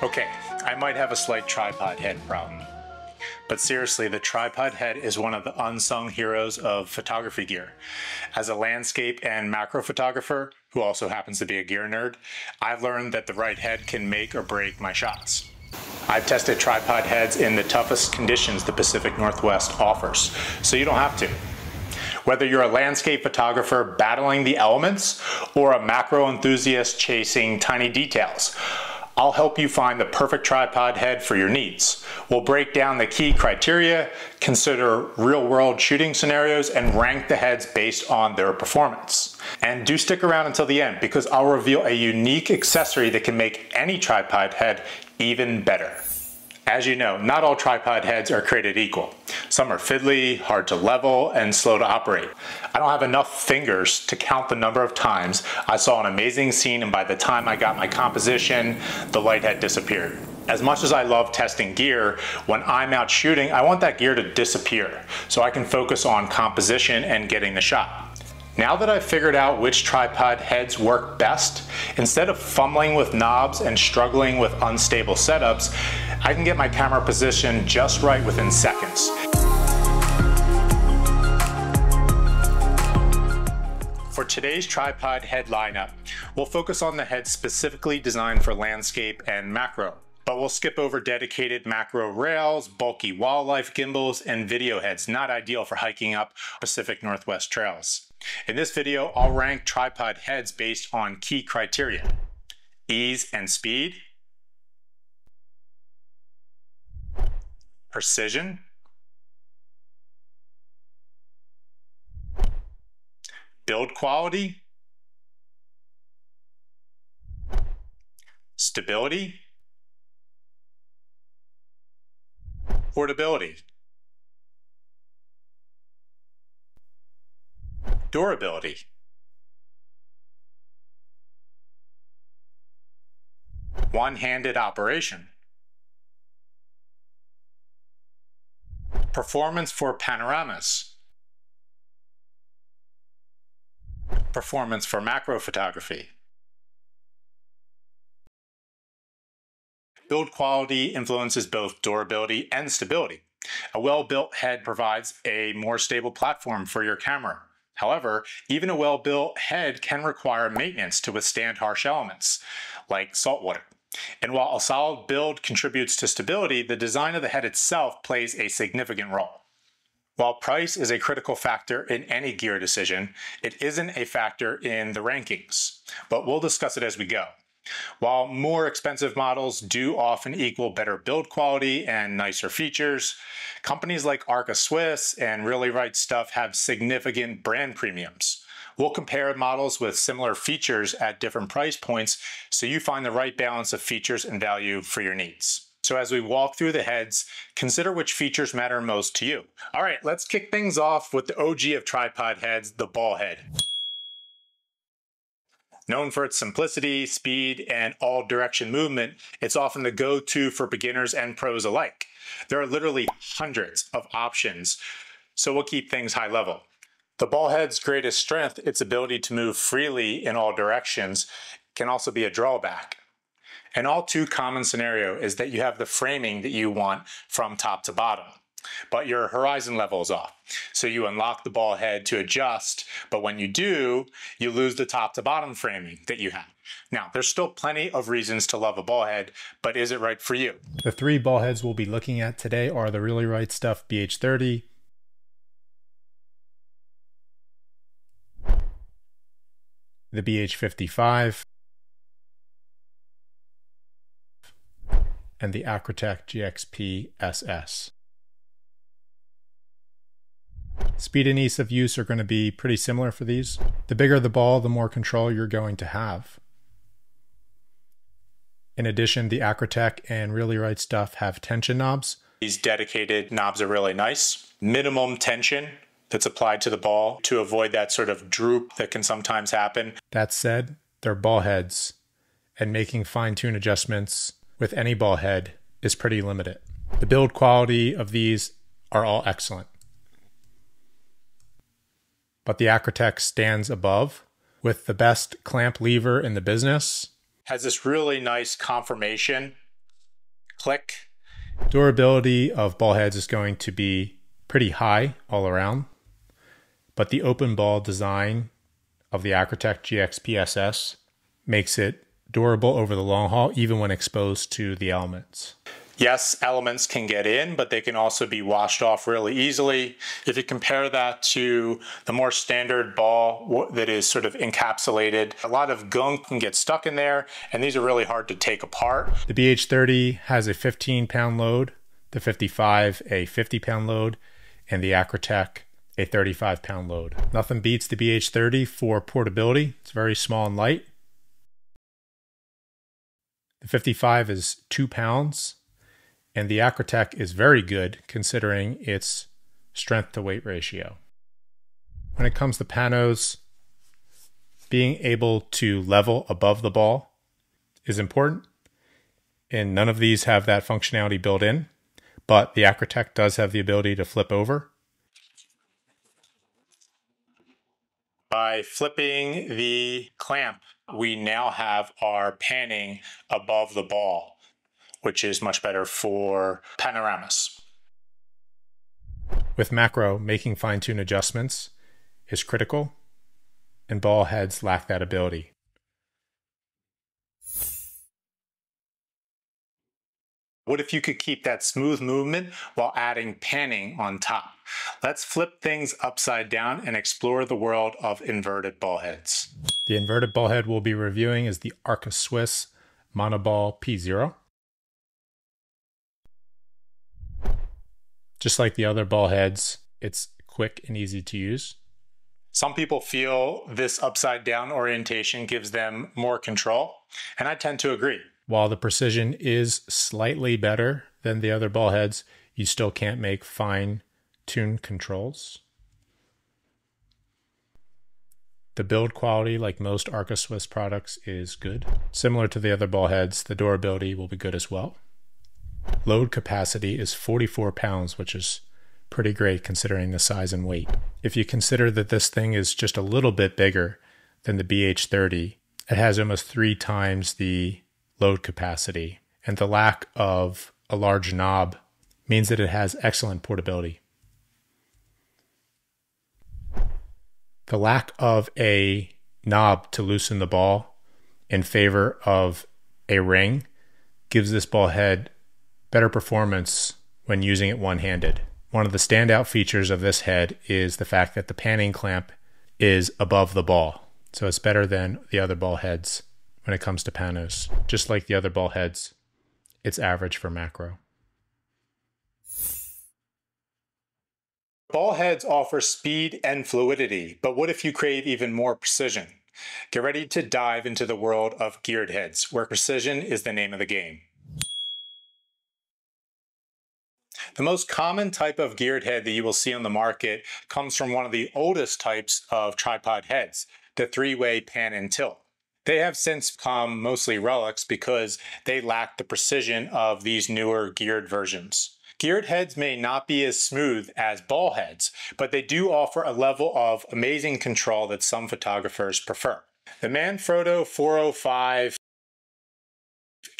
Okay, I might have a slight tripod head problem. But seriously, the tripod head is one of the unsung heroes of photography gear. As a landscape and macro photographer, who also happens to be a gear nerd, I've learned that the right head can make or break my shots. I've tested tripod heads in the toughest conditions the Pacific Northwest offers, so you don't have to. Whether you're a landscape photographer battling the elements or a macro enthusiast chasing tiny details, I'll help you find the perfect tripod head for your needs. We'll break down the key criteria, consider real world shooting scenarios, and rank the heads based on their performance. And do stick around until the end because I'll reveal a unique accessory that can make any tripod head even better. As you know, not all tripod heads are created equal. Some are fiddly, hard to level, and slow to operate. I don't have enough fingers to count the number of times I saw an amazing scene and by the time I got my composition, the light had disappeared. As much as I love testing gear, when I'm out shooting, I want that gear to disappear so I can focus on composition and getting the shot. Now that I've figured out which tripod heads work best, instead of fumbling with knobs and struggling with unstable setups, I can get my camera positioned just right within seconds. For today's tripod head lineup, we'll focus on the heads specifically designed for landscape and macro but we'll skip over dedicated macro rails, bulky wildlife gimbals, and video heads not ideal for hiking up Pacific Northwest trails. In this video, I'll rank tripod heads based on key criteria. Ease and speed, precision, build quality, stability, Portability. Durability. One-handed operation. Performance for panoramas. Performance for macro photography. Build quality influences both durability and stability. A well-built head provides a more stable platform for your camera. However, even a well-built head can require maintenance to withstand harsh elements, like saltwater. And while a solid build contributes to stability, the design of the head itself plays a significant role. While price is a critical factor in any gear decision, it isn't a factor in the rankings, but we'll discuss it as we go. While more expensive models do often equal better build quality and nicer features, companies like Arca Swiss and Really Right Stuff have significant brand premiums. We'll compare models with similar features at different price points so you find the right balance of features and value for your needs. So as we walk through the heads, consider which features matter most to you. All right, let's kick things off with the OG of tripod heads, the ball head. Known for its simplicity, speed, and all direction movement, it's often the go to for beginners and pros alike. There are literally hundreds of options, so we'll keep things high level. The ball head's greatest strength, its ability to move freely in all directions, can also be a drawback. An all too common scenario is that you have the framing that you want from top to bottom but your horizon level is off. So you unlock the ball head to adjust, but when you do, you lose the top to bottom framing that you have. Now, there's still plenty of reasons to love a ball head, but is it right for you? The three ball heads we'll be looking at today are the Really Right Stuff BH30, the BH55, and the Acratech GXP SS. Speed and ease of use are going to be pretty similar for these. The bigger the ball, the more control you're going to have. In addition, the Acratech and Really Right Stuff have tension knobs. These dedicated knobs are really nice. Minimum tension that's applied to the ball to avoid that sort of droop that can sometimes happen. That said, they're ball heads, and making fine tune adjustments with any ball head is pretty limited. The build quality of these are all excellent. but the Acratech stands above with the best clamp lever in the business. Has this really nice conformation. Click. Durability of ball heads is going to be pretty high all around, but the open ball design of the Acratech GXP SS makes it durable over the long haul, even when exposed to the elements. Yes, elements can get in, but they can also be washed off really easily. If you compare that to the more standard ball that is sort of encapsulated, a lot of gunk can get stuck in there, and these are really hard to take apart. The BH30 has a 15 pound load, the 55 a 50 pound load, and the Acrotech a 35 pound load. Nothing beats the BH30 for portability. It's very small and light. The 55 is two pounds and the Acratech is very good considering its strength to weight ratio. When it comes to panos, being able to level above the ball is important. And none of these have that functionality built in, but the Acratech does have the ability to flip over. By flipping the clamp, we now have our panning above the ball which is much better for panoramas. With macro, making fine tune adjustments is critical, and ball heads lack that ability. What if you could keep that smooth movement while adding panning on top? Let's flip things upside down and explore the world of inverted ball heads. The inverted ball head we'll be reviewing is the Arca Swiss Monoball P0. Just like the other ball heads, it's quick and easy to use. Some people feel this upside down orientation gives them more control, and I tend to agree. While the precision is slightly better than the other ball heads, you still can't make fine tuned controls. The build quality, like most Arca Swiss products, is good. Similar to the other ball heads, the durability will be good as well. Load capacity is 44 pounds, which is pretty great considering the size and weight. If you consider that this thing is just a little bit bigger than the BH30, it has almost three times the load capacity. And the lack of a large knob means that it has excellent portability. The lack of a knob to loosen the ball in favor of a ring gives this ball head better performance when using it one handed. One of the standout features of this head is the fact that the panning clamp is above the ball. So it's better than the other ball heads when it comes to panos. Just like the other ball heads, it's average for macro. Ball heads offer speed and fluidity, but what if you crave even more precision? Get ready to dive into the world of geared heads, where precision is the name of the game. The most common type of geared head that you will see on the market comes from one of the oldest types of tripod heads, the three-way pan and tilt. They have since become mostly relics because they lack the precision of these newer geared versions. Geared heads may not be as smooth as ball heads, but they do offer a level of amazing control that some photographers prefer. The Manfrotto 405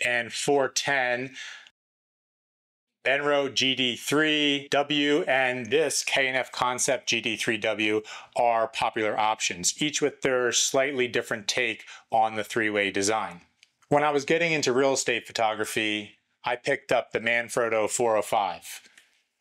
and 410 Benro GD3W and this K&F Concept GD3W are popular options, each with their slightly different take on the three-way design. When I was getting into real estate photography, I picked up the Manfrotto 405,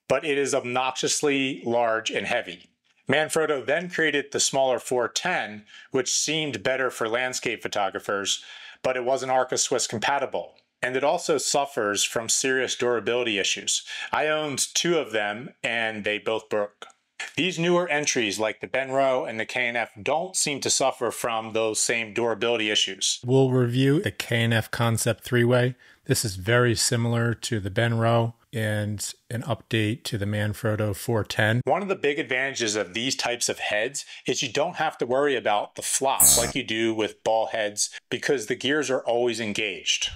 but it is obnoxiously large and heavy. Manfrotto then created the smaller 410, which seemed better for landscape photographers, but it wasn't Arca Swiss compatible and it also suffers from serious durability issues. I owned two of them and they both broke. These newer entries like the Benro and the K&F don't seem to suffer from those same durability issues. We'll review the K&F Concept 3-Way. This is very similar to the Benro and an update to the Manfrotto 410. One of the big advantages of these types of heads is you don't have to worry about the flop like you do with ball heads because the gears are always engaged.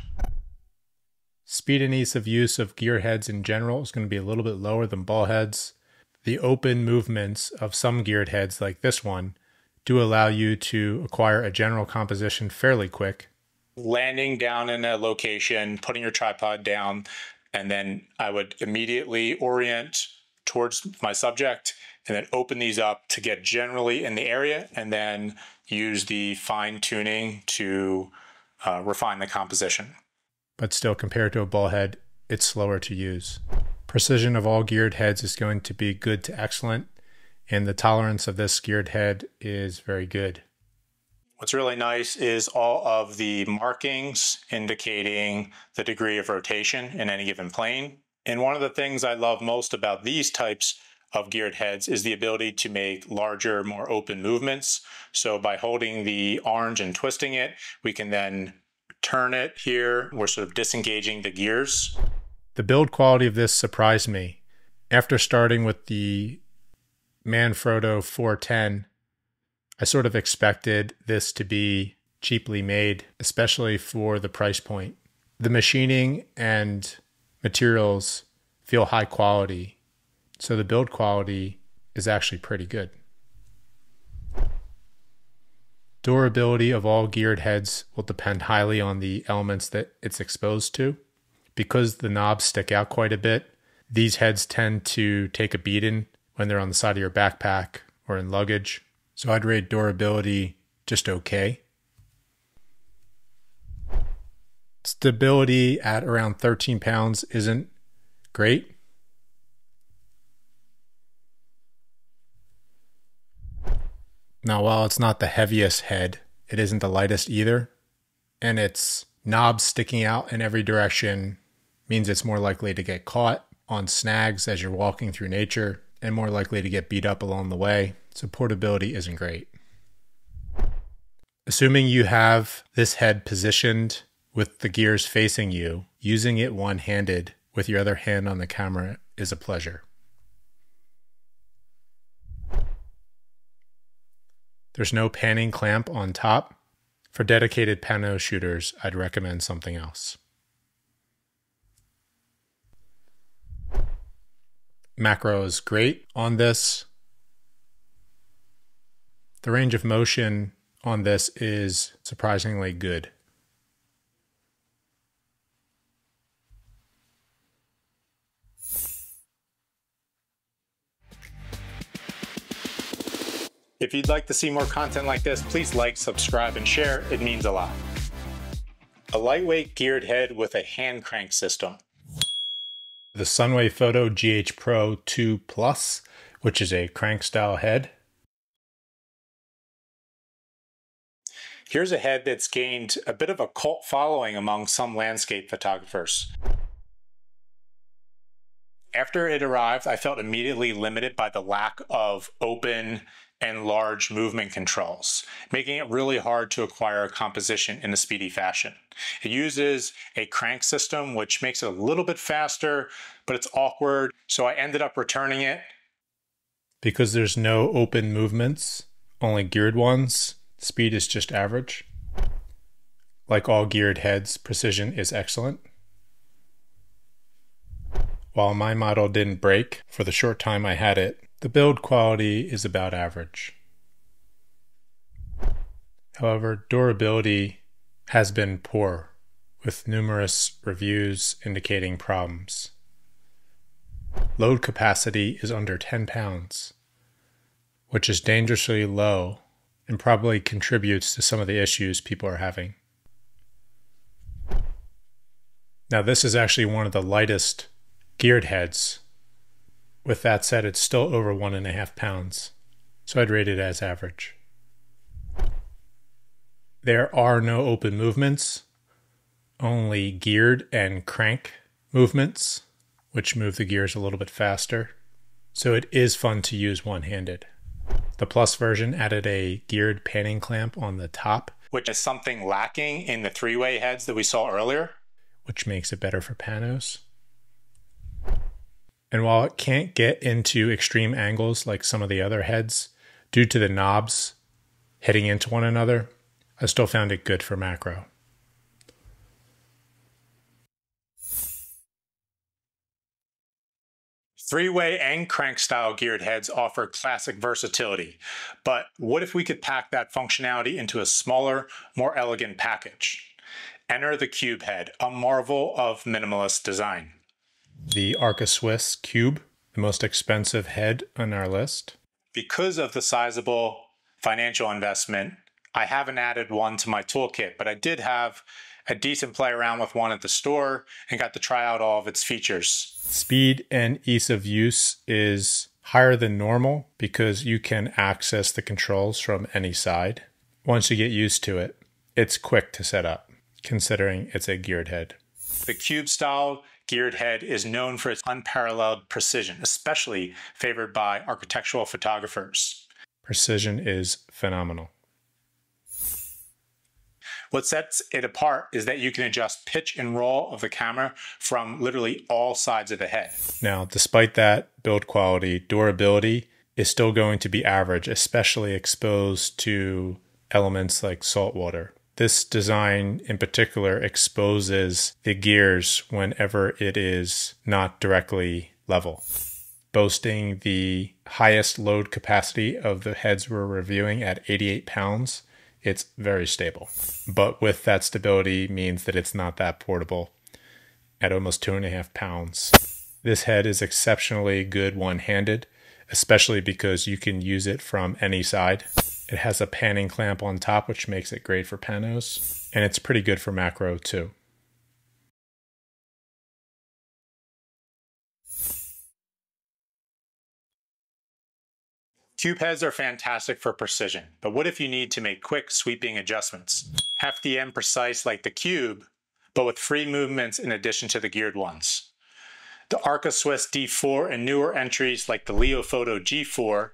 Speed and ease of use of gear heads in general is going to be a little bit lower than ball heads. The open movements of some geared heads, like this one, do allow you to acquire a general composition fairly quick. Landing down in a location, putting your tripod down, and then I would immediately orient towards my subject and then open these up to get generally in the area and then use the fine tuning to uh, refine the composition. But still, compared to a ball head, it's slower to use. Precision of all geared heads is going to be good to excellent, and the tolerance of this geared head is very good. What's really nice is all of the markings indicating the degree of rotation in any given plane. And one of the things I love most about these types of geared heads is the ability to make larger, more open movements. So by holding the orange and twisting it, we can then turn it here. We're sort of disengaging the gears. The build quality of this surprised me. After starting with the Manfrotto 410, I sort of expected this to be cheaply made, especially for the price point. The machining and materials feel high quality so the build quality is actually pretty good. Durability of all geared heads will depend highly on the elements that it's exposed to. Because the knobs stick out quite a bit, these heads tend to take a beating when they're on the side of your backpack or in luggage. So I'd rate durability just okay. Stability at around 13 pounds isn't great, Now, while it's not the heaviest head, it isn't the lightest either. And its knobs sticking out in every direction means it's more likely to get caught on snags as you're walking through nature and more likely to get beat up along the way. So, portability isn't great. Assuming you have this head positioned with the gears facing you, using it one handed with your other hand on the camera is a pleasure. There's no panning clamp on top. For dedicated pano shooters, I'd recommend something else. Macro is great on this. The range of motion on this is surprisingly good. If you'd like to see more content like this, please like, subscribe, and share. It means a lot. A lightweight geared head with a hand crank system. The Sunway Photo GH Pro 2 Plus, which is a crank style head. Here's a head that's gained a bit of a cult following among some landscape photographers. After it arrived, I felt immediately limited by the lack of open and large movement controls, making it really hard to acquire a composition in a speedy fashion. It uses a crank system, which makes it a little bit faster, but it's awkward, so I ended up returning it. Because there's no open movements, only geared ones, speed is just average. Like all geared heads, precision is excellent. While my model didn't break for the short time I had it, the build quality is about average. However, durability has been poor, with numerous reviews indicating problems. Load capacity is under 10 pounds, which is dangerously low and probably contributes to some of the issues people are having. Now, this is actually one of the lightest geared heads with that said, it's still over one and a half pounds, so I'd rate it as average. There are no open movements, only geared and crank movements, which move the gears a little bit faster. So it is fun to use one handed. The Plus version added a geared panning clamp on the top, which is something lacking in the three way heads that we saw earlier, which makes it better for panos. And while it can't get into extreme angles like some of the other heads, due to the knobs hitting into one another, I still found it good for macro. Three way and crank style geared heads offer classic versatility, but what if we could pack that functionality into a smaller, more elegant package? Enter the Cube Head, a marvel of minimalist design. The Arca Swiss Cube, the most expensive head on our list. Because of the sizable financial investment, I haven't added one to my toolkit, but I did have a decent play around with one at the store and got to try out all of its features. Speed and ease of use is higher than normal because you can access the controls from any side. Once you get used to it, it's quick to set up, considering it's a geared head. The cube style geared head is known for its unparalleled precision, especially favored by architectural photographers. Precision is phenomenal. What sets it apart is that you can adjust pitch and roll of the camera from literally all sides of the head. Now, despite that build quality, durability is still going to be average, especially exposed to elements like salt water. This design in particular exposes the gears whenever it is not directly level. Boasting the highest load capacity of the heads we're reviewing at 88 pounds, it's very stable. But with that stability means that it's not that portable at almost two and a half pounds. This head is exceptionally good one handed, especially because you can use it from any side. It has a panning clamp on top, which makes it great for panos, and it's pretty good for macro too. Cube heads are fantastic for precision, but what if you need to make quick sweeping adjustments? Hefty and precise like the Cube, but with free movements in addition to the geared ones. The Arca Swiss D4 and newer entries like the Leofoto G4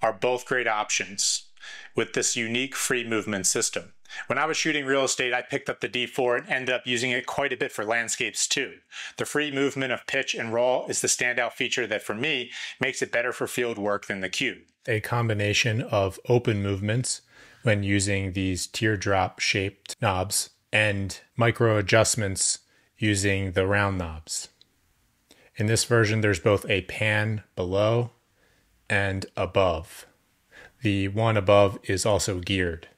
are both great options with this unique free movement system. When I was shooting real estate, I picked up the D4 and ended up using it quite a bit for landscapes too. The free movement of pitch and roll is the standout feature that for me makes it better for field work than the Cube. A combination of open movements when using these teardrop shaped knobs and micro adjustments using the round knobs. In this version, there's both a pan below and above. The one above is also geared.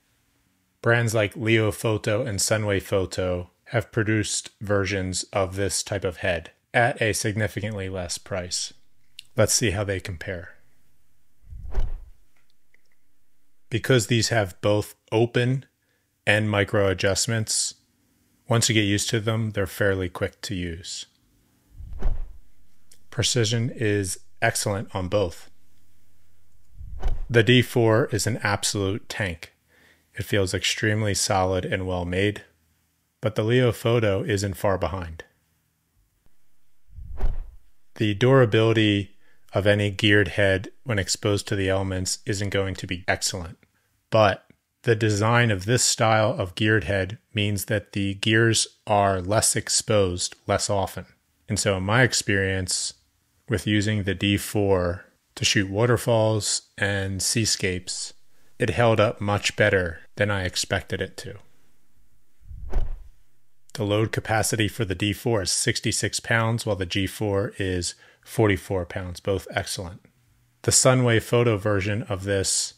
Brands like Leofoto and Sunway Photo have produced versions of this type of head at a significantly less price. Let's see how they compare. Because these have both open and micro adjustments, once you get used to them, they're fairly quick to use. Precision is excellent on both. The D4 is an absolute tank. It feels extremely solid and well made, but the Leofoto isn't far behind. The durability of any geared head when exposed to the elements isn't going to be excellent, but the design of this style of geared head means that the gears are less exposed less often. And so, in my experience with using the D4 to shoot waterfalls and seascapes, it held up much better than I expected it to. The load capacity for the D4 is 66 pounds, while the G4 is 44 pounds, both excellent. The Sunway photo version of this,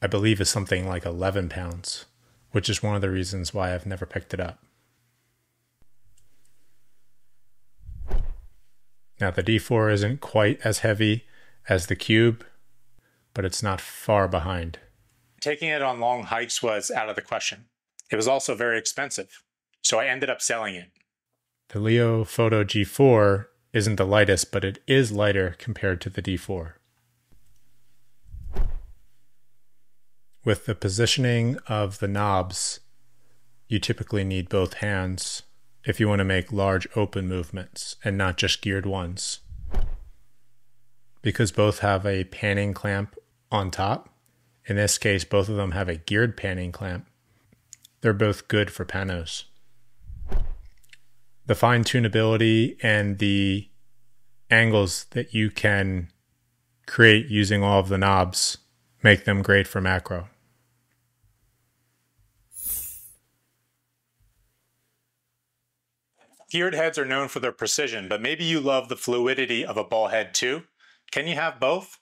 I believe, is something like 11 pounds, which is one of the reasons why I've never picked it up. Now, the D4 isn't quite as heavy as the Cube, but it's not far behind. Taking it on long hikes was out of the question. It was also very expensive, so I ended up selling it. The Leofoto G4 isn't the lightest, but it is lighter compared to the D4. With the positioning of the knobs, you typically need both hands if you want to make large open movements and not just geared ones. Because both have a panning clamp on top, in this case, both of them have a geared panning clamp. They're both good for panos. The fine tunability and the angles that you can create using all of the knobs make them great for macro. Geared heads are known for their precision, but maybe you love the fluidity of a ball head too. Can you have both?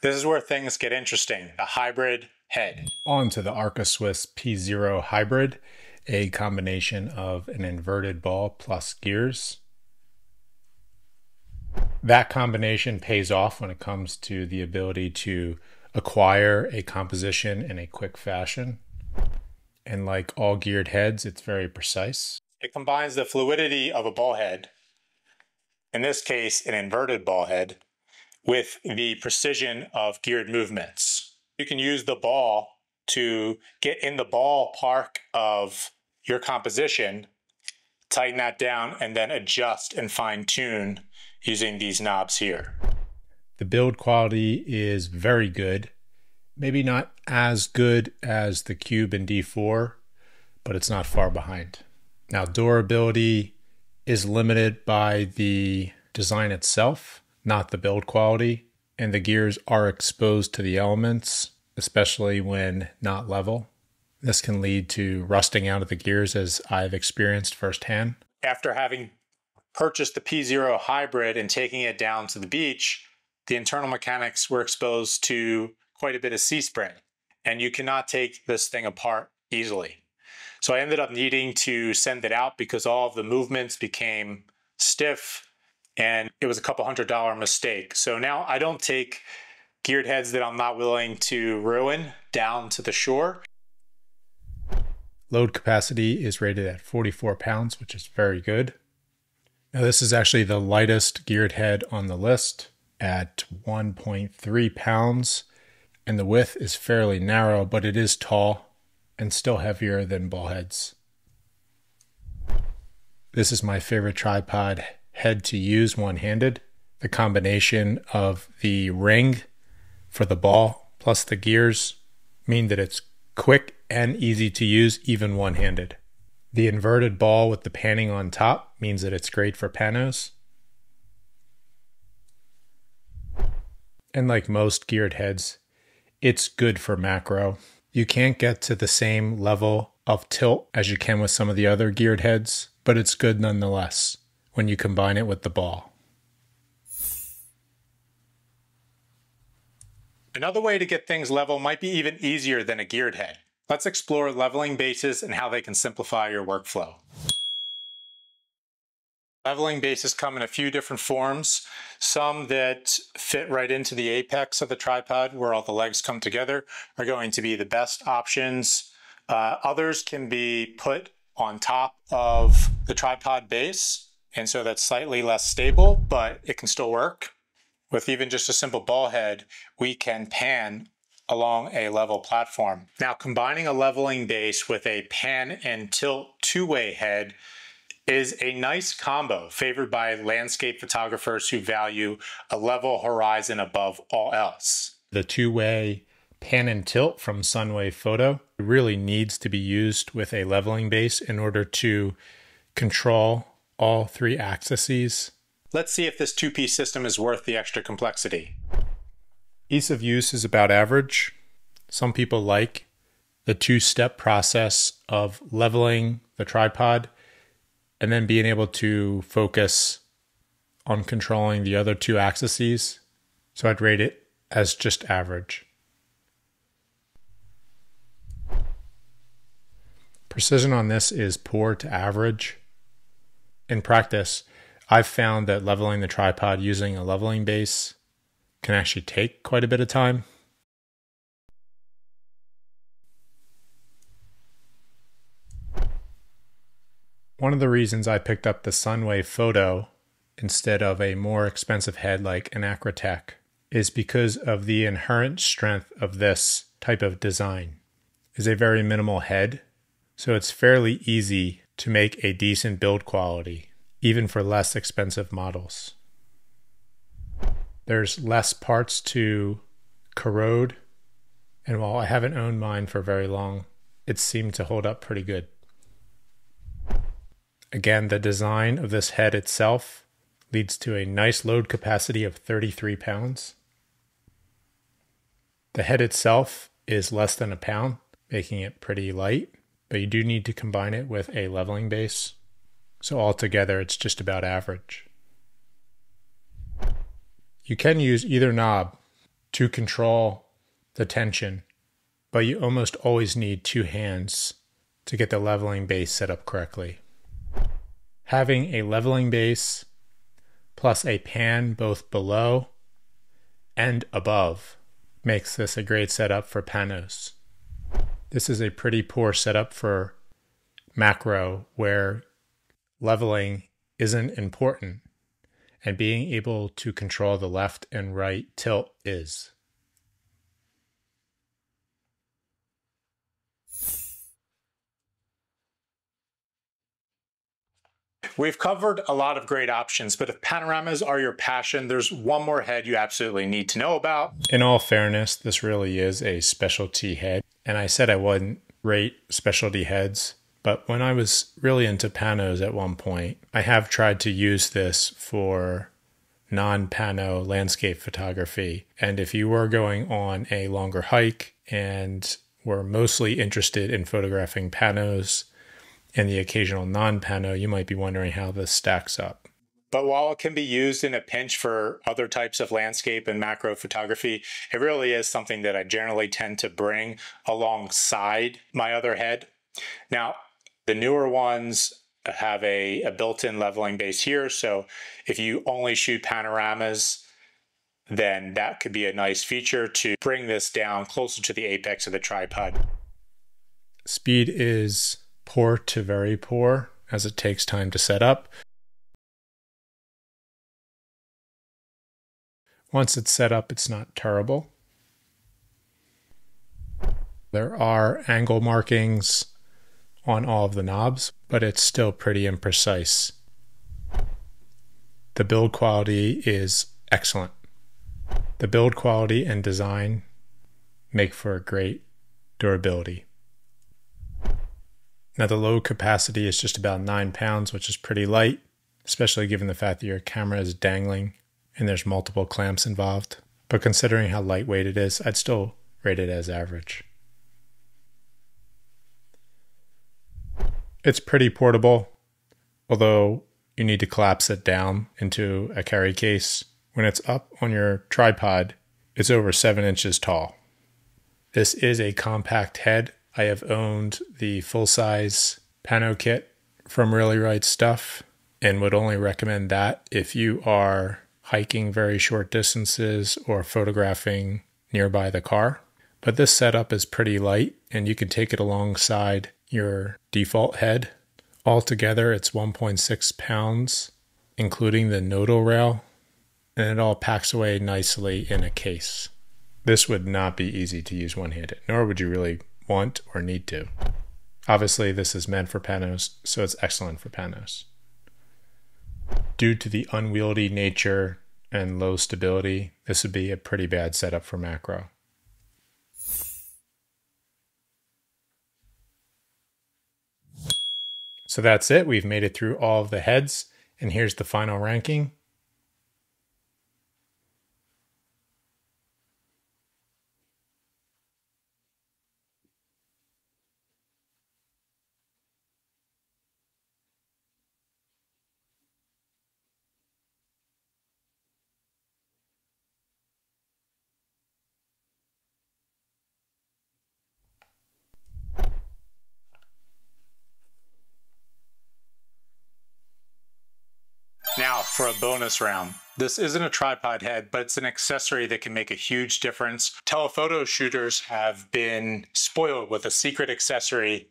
This is where things get interesting. A hybrid head. On to the Arca Swiss P0 Hybrid, a combination of an inverted ball plus gears. That combination pays off when it comes to the ability to acquire a composition in a quick fashion. And like all geared heads, it's very precise. It combines the fluidity of a ball head, in this case, an inverted ball head, with the precision of geared movements. You can use the ball to get in the ballpark of your composition, tighten that down, and then adjust and fine tune using these knobs here. The build quality is very good. Maybe not as good as the Cube and D4, but it's not far behind. Now, durability is limited by the design itself, not the build quality, and the gears are exposed to the elements, especially when not level. This can lead to rusting out of the gears, as I've experienced firsthand. After having purchased the P0 hybrid and taking it down to the beach, the internal mechanics were exposed to quite a bit of sea spray, and you cannot take this thing apart easily. So I ended up needing to send it out because all of the movements became stiff and it was a couple hundred dollar mistake. So now I don't take geared heads that I'm not willing to ruin down to the shore. Load capacity is rated at 44 pounds, which is very good. Now, this is actually the lightest geared head on the list at 1.3 pounds, and the width is fairly narrow, but it is tall and still heavier than ball heads. This is my favorite tripod head to use one handed. The combination of the ring for the ball plus the gears mean that it's quick and easy to use even one handed. The inverted ball with the panning on top means that it's great for panos. And like most geared heads, it's good for macro. You can't get to the same level of tilt as you can with some of the other geared heads, but it's good nonetheless when you combine it with the ball. Another way to get things level might be even easier than a geared head. Let's explore leveling bases and how they can simplify your workflow. Leveling bases come in a few different forms. Some that fit right into the apex of the tripod where all the legs come together are going to be the best options. Uh, others can be put on top of the tripod base, and so that's slightly less stable, but it can still work. With even just a simple ball head, we can pan along a level platform. Now, combining a leveling base with a pan and tilt two-way head is a nice combo favored by landscape photographers who value a level horizon above all else. The two way pan and tilt from Sunway Photo really needs to be used with a leveling base in order to control all three axes. Let's see if this two piece system is worth the extra complexity. Ease of use is about average. Some people like the two step process of leveling the tripod and then being able to focus on controlling the other two axes. So I'd rate it as just average. Precision on this is poor to average. In practice, I've found that leveling the tripod using a leveling base can actually take quite a bit of time. One of the reasons I picked up the Sunway Photo instead of a more expensive head like an Acratech is because of the inherent strength of this type of design. Is a very minimal head, so it's fairly easy to make a decent build quality, even for less expensive models. There's less parts to corrode, and while I haven't owned mine for very long, it seemed to hold up pretty good. Again, the design of this head itself leads to a nice load capacity of 33 pounds. The head itself is less than a pound, making it pretty light, but you do need to combine it with a leveling base. So altogether, it's just about average. You can use either knob to control the tension, but you almost always need two hands to get the leveling base set up correctly. Having a leveling base plus a pan both below and above makes this a great setup for panos. This is a pretty poor setup for macro where leveling isn't important and being able to control the left and right tilt is. We've covered a lot of great options, but if panoramas are your passion, there's one more head you absolutely need to know about. In all fairness, this really is a specialty head. And I said I wouldn't rate specialty heads, but when I was really into panos at one point, I have tried to use this for non pano landscape photography. And if you were going on a longer hike and were mostly interested in photographing panos, and the occasional non pano, you might be wondering how this stacks up. But while it can be used in a pinch for other types of landscape and macro photography, it really is something that I generally tend to bring alongside my other head. Now, the newer ones have a, a built in leveling base here. So if you only shoot panoramas, then that could be a nice feature to bring this down closer to the apex of the tripod. Speed is poor to very poor as it takes time to set up. Once it's set up, it's not terrible. There are angle markings on all of the knobs, but it's still pretty imprecise. The build quality is excellent. The build quality and design make for great durability. Now the load capacity is just about nine pounds, which is pretty light, especially given the fact that your camera is dangling and there's multiple clamps involved. But considering how lightweight it is, I'd still rate it as average. It's pretty portable, although you need to collapse it down into a carry case. When it's up on your tripod, it's over seven inches tall. This is a compact head I have owned the full size pano kit from Really Right Stuff and would only recommend that if you are hiking very short distances or photographing nearby the car. But this setup is pretty light and you can take it alongside your default head. Altogether, it's 1.6 pounds, including the nodal rail, and it all packs away nicely in a case. This would not be easy to use one handed, nor would you really want, or need to. Obviously, this is meant for panos, so it's excellent for panos. Due to the unwieldy nature and low stability, this would be a pretty bad setup for macro. So that's it. We've made it through all of the heads, and here's the final ranking. Now for a bonus round. This isn't a tripod head, but it's an accessory that can make a huge difference. Telephoto shooters have been spoiled with a secret accessory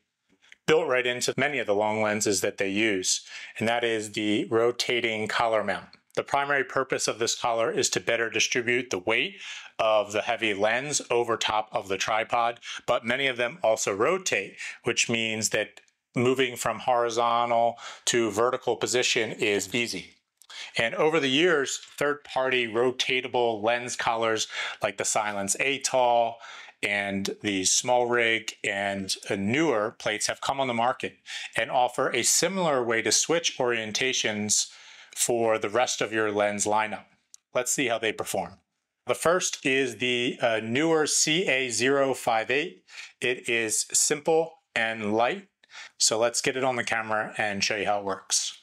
built right into many of the long lenses that they use, and that is the rotating collar mount. The primary purpose of this collar is to better distribute the weight of the heavy lens over top of the tripod, but many of them also rotate, which means that moving from horizontal to vertical position is easy. And over the years, third-party rotatable lens collars like the Silence Atoll and the SmallRig and newer plates have come on the market and offer a similar way to switch orientations for the rest of your lens lineup. Let's see how they perform. The first is the uh, Neewer CA058. It is simple and light so let's get it on the camera and show you how it works.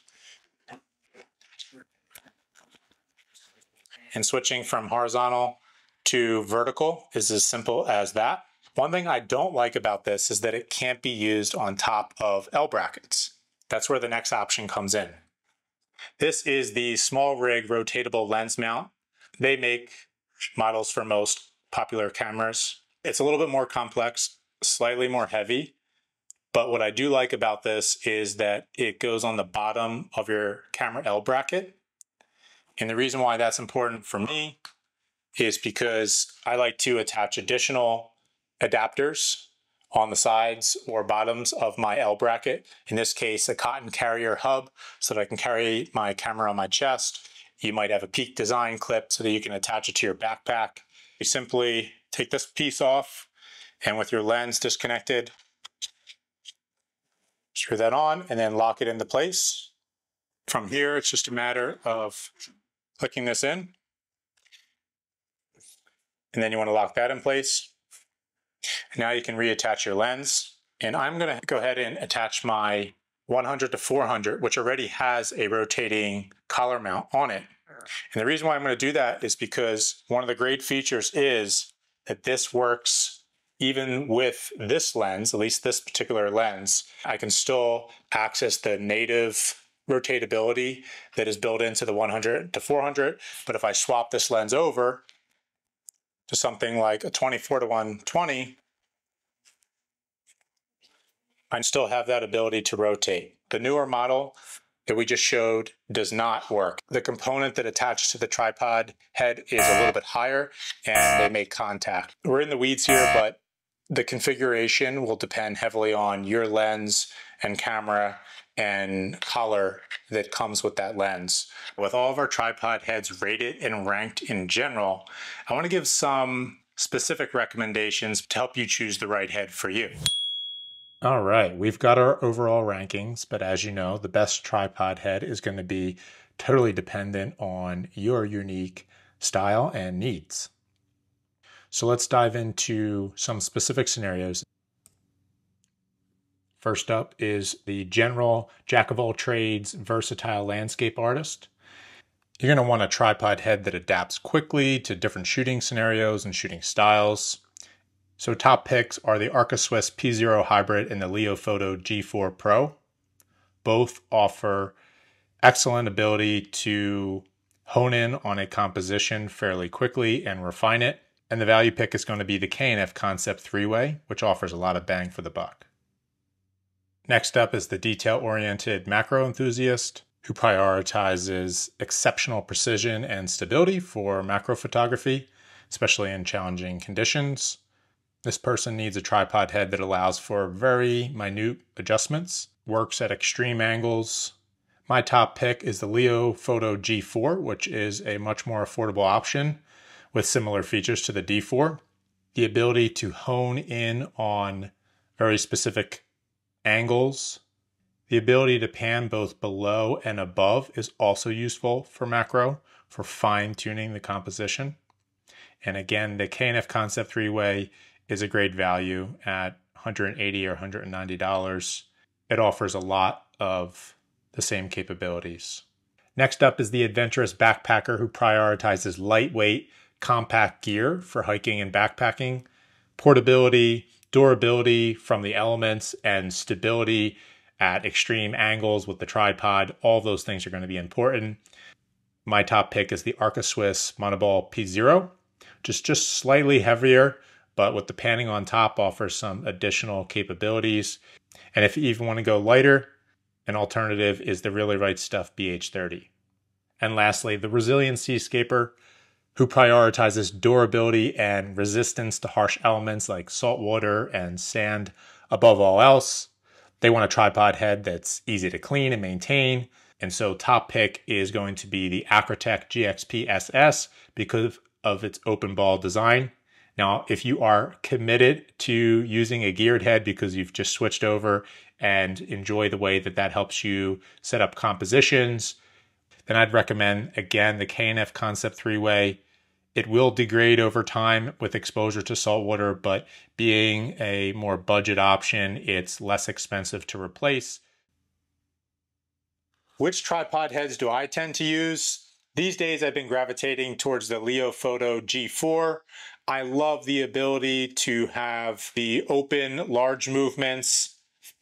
And switching from horizontal to vertical is as simple as that. One thing I don't like about this is that it can't be used on top of L brackets. That's where the next option comes in. This is the SmallRig rotatable lens mount. They make models for most popular cameras. It's a little bit more complex, slightly more heavy, but what I do like about this is that it goes on the bottom of your camera L bracket. And the reason why that's important for me is because I like to attach additional adapters on the sides or bottoms of my L bracket. In this case, a cotton carrier hub so that I can carry my camera on my chest. You might have a peak design clip so that you can attach it to your backpack. You simply take this piece off and with your lens disconnected, screw that on and then lock it into place. From here, it's just a matter of clicking this in. And then you want to lock that in place. Now you can reattach your lens. And I'm going to go ahead and attach my 100 to 400, which already has a rotating collar mount on it. And the reason why I'm going to do that is because one of the great features is that this works even with this lens, at least this particular lens, I can still access the native rotatability that is built into the 100 to 400. But if I swap this lens over to something like a 24 to 120, I still have that ability to rotate. The newer model that we just showed does not work. The component that attaches to the tripod head is a little bit higher and they make contact. We're in the weeds here, but the configuration will depend heavily on your lens and camera and collar that comes with that lens. With all of our tripod heads rated and ranked in general, I want to give some specific recommendations to help you choose the right head for you. All right, we've got our overall rankings, but as you know, the best tripod head is going to be totally dependent on your unique style and needs. So let's dive into some specific scenarios. First up is the general jack of all trades versatile landscape artist. You're going to want a tripod head that adapts quickly to different shooting scenarios and shooting styles. So top picks are the Arca Swiss P0 Hybrid and the Leofoto G4 Pro. Both offer excellent ability to hone in on a composition fairly quickly and refine it. And the value pick is going to be the K&F Concept three-way, which offers a lot of bang for the buck. Next up is the detail-oriented macro enthusiast who prioritizes exceptional precision and stability for macro photography, especially in challenging conditions. This person needs a tripod head that allows for very minute adjustments, works at extreme angles. My top pick is the Leofoto G4, which is a much more affordable option with similar features to the D4. The ability to hone in on very specific angles. The ability to pan both below and above is also useful for macro for fine tuning the composition. And again, the K&F Concept three way is a great value at 180 or 190 dollars. It offers a lot of the same capabilities. Next up is the adventurous backpacker who prioritizes lightweight compact gear for hiking and backpacking, portability, durability from the elements, and stability at extreme angles with the tripod. All those things are going to be important. My top pick is the Arca Swiss Monoball P0, just just slightly heavier, but with the panning on top offers some additional capabilities. And if you even want to go lighter, an alternative is the Really Right Stuff BH30. And lastly, the Resilient Seascaper who prioritizes durability and resistance to harsh elements like salt water and sand above all else. They want a tripod head that's easy to clean and maintain. And so top pick is going to be the Acratech GXP SS because of its open ball design. Now, if you are committed to using a geared head because you've just switched over and enjoy the way that that helps you set up compositions, then I'd recommend again the K&F Concept three way. It will degrade over time with exposure to salt water, but being a more budget option, it's less expensive to replace. Which tripod heads do I tend to use? These days I've been gravitating towards the Leofoto G4. I love the ability to have the open large movements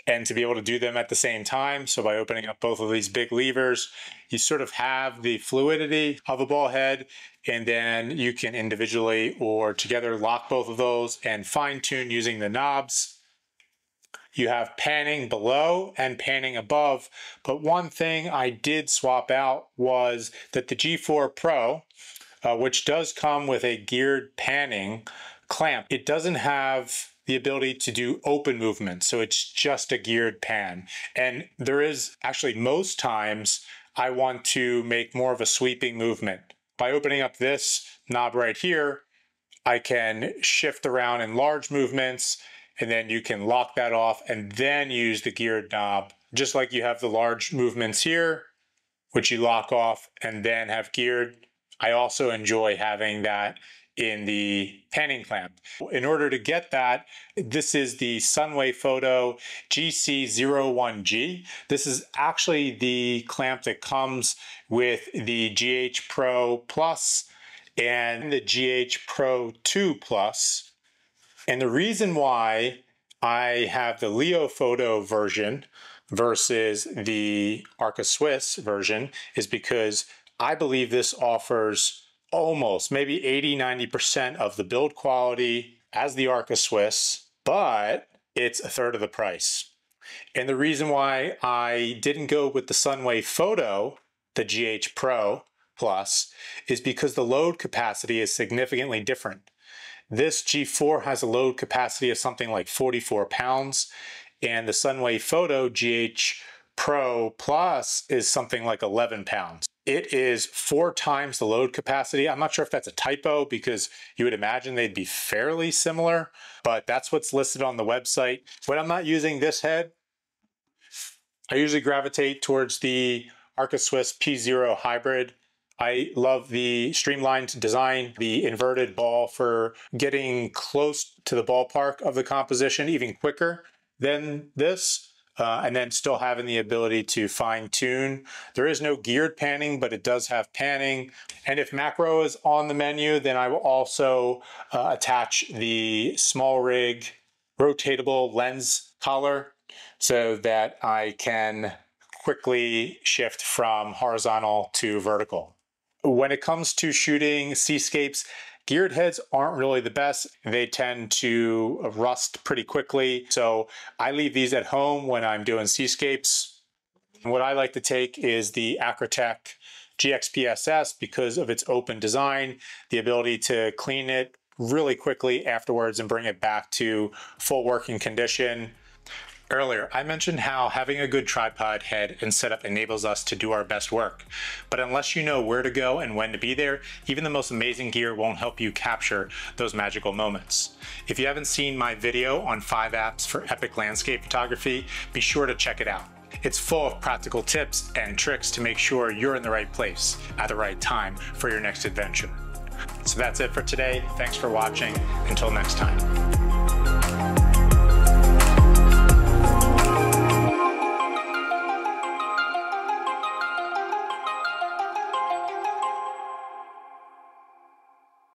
and to be able to do them at the same time. So by opening up both of these big levers, you sort of have the fluidity of a ball head and then you can individually or together lock both of those and fine tune using the knobs. You have panning below and panning above, but one thing I did swap out was that the G4 Pro, uh, which does come with a geared panning clamp, it doesn't have the ability to do open movement. So it's just a geared pan. And there is actually most times I want to make more of a sweeping movement. By opening up this knob right here, I can shift around in large movements and then you can lock that off and then use the geared knob, just like you have the large movements here, which you lock off and then have geared. I also enjoy having that in the panning clamp. In order to get that, this is the Sunway Photo GC01G. This is actually the clamp that comes with the GH Pro Plus and the GH Pro 2 Plus. And the reason why I have the Leofoto version versus the Arca Swiss version is because I believe this offers almost maybe 80 90% of the build quality as the Arca Swiss, but it's a third of the price. And the reason why I didn't go with the Sunway Photo, the GH Pro Plus, is because the load capacity is significantly different. This G4 has a load capacity of something like 44 pounds, and the Sunway Photo GH Pro Plus is something like 11 pounds. It is four times the load capacity. I'm not sure if that's a typo because you would imagine they'd be fairly similar, but that's what's listed on the website. When I'm not using this head, I usually gravitate towards the Arca Swiss P0 hybrid. I love the streamlined design, the inverted ball for getting close to the ballpark of the composition even quicker than this uh, and then still having the ability to fine tune. There is no geared panning, but it does have panning. And if macro is on the menu, then I will also uh, attach the SmallRig rotatable lens collar so that I can quickly shift from horizontal to vertical. When it comes to shooting seascapes, Geared heads aren't really the best. They tend to rust pretty quickly. So I leave these at home when I'm doing seascapes. What I like to take is the Acratech GXP SS because of its open design, the ability to clean it really quickly afterwards and bring it back to full working condition. Earlier, I mentioned how having a good tripod head and setup enables us to do our best work. But unless you know where to go and when to be there, even the most amazing gear won't help you capture those magical moments. If you haven't seen my video on 5 apps for epic landscape photography, be sure to check it out. It's full of practical tips and tricks to make sure you're in the right place at the right time for your next adventure. So that's it for today. Thanks for watching. Until next time.